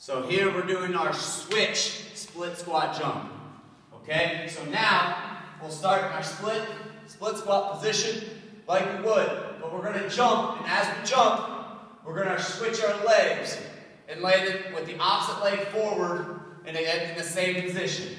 So here we're doing our switch split squat jump. Okay, so now we'll start in our split, split squat position like we would. But we're gonna jump, and as we jump, we're gonna switch our legs and lay it with the opposite leg forward and in the same position.